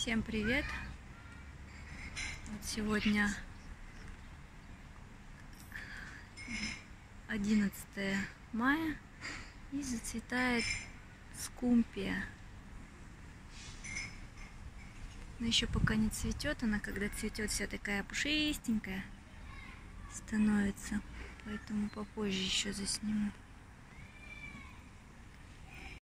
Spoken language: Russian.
Всем привет! Вот сегодня 11 мая и зацветает скумпия. Но еще пока не цветет, она когда цветет вся такая пушистенькая становится, поэтому попозже еще засниму.